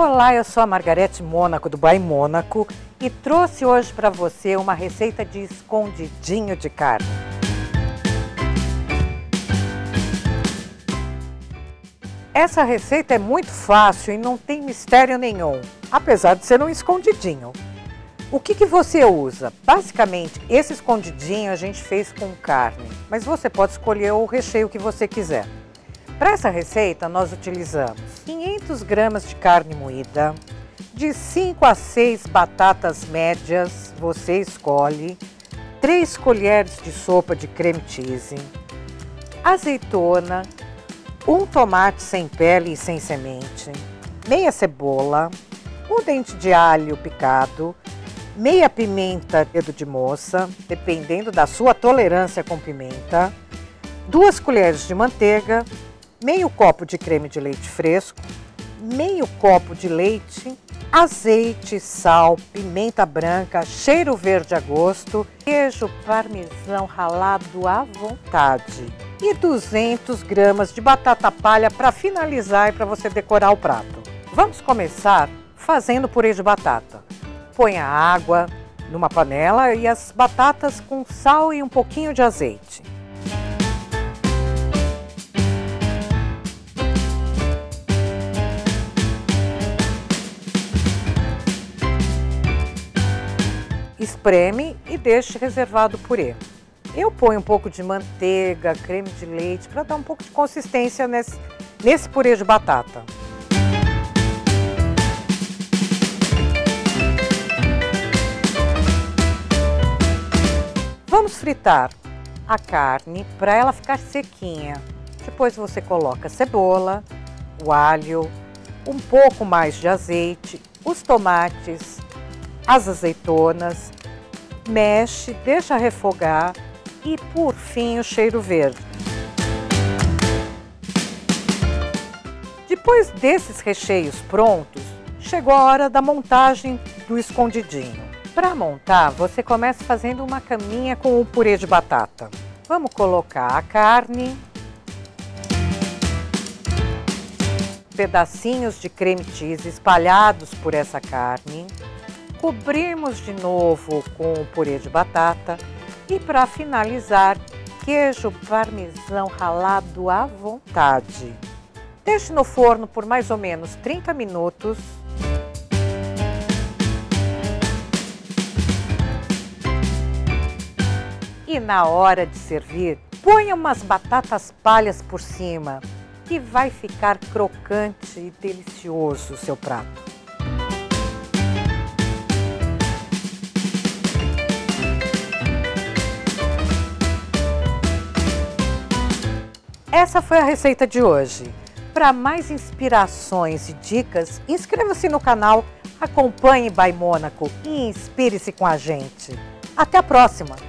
Olá, eu sou a Margarete Mônaco do Bai Mônaco e trouxe hoje para você uma receita de escondidinho de carne. Essa receita é muito fácil e não tem mistério nenhum, apesar de ser um escondidinho. O que, que você usa? Basicamente, esse escondidinho a gente fez com carne, mas você pode escolher o recheio que você quiser. Para essa receita, nós utilizamos 500 gramas de carne moída, de 5 a 6 batatas médias, você escolhe, 3 colheres de sopa de creme cheese, azeitona, um tomate sem pele e sem semente, meia cebola, um dente de alho picado, meia pimenta dedo de moça, dependendo da sua tolerância com pimenta, duas colheres de manteiga, meio copo de creme de leite fresco, meio copo de leite, azeite, sal, pimenta branca, cheiro verde a gosto, queijo parmesão ralado à vontade e 200 gramas de batata palha para finalizar e para você decorar o prato. Vamos começar fazendo purê de batata. Põe a água numa panela e as batatas com sal e um pouquinho de azeite. Espreme e deixe reservado purê. Eu ponho um pouco de manteiga, creme de leite, para dar um pouco de consistência nesse, nesse purê de batata. Vamos fritar a carne para ela ficar sequinha. Depois você coloca a cebola, o alho, um pouco mais de azeite, os tomates, as azeitonas, mexe, deixa refogar e por fim o cheiro verde. Depois desses recheios prontos, chegou a hora da montagem do escondidinho. Para montar, você começa fazendo uma caminha com o purê de batata. Vamos colocar a carne, pedacinhos de creme cheese espalhados por essa carne, Cobrimos de novo com o purê de batata e para finalizar, queijo parmesão ralado à vontade. Deixe no forno por mais ou menos 30 minutos. E na hora de servir, ponha umas batatas palhas por cima, que vai ficar crocante e delicioso o seu prato. Essa foi a receita de hoje. Para mais inspirações e dicas, inscreva-se no canal, acompanhe By Mônaco e inspire-se com a gente. Até a próxima!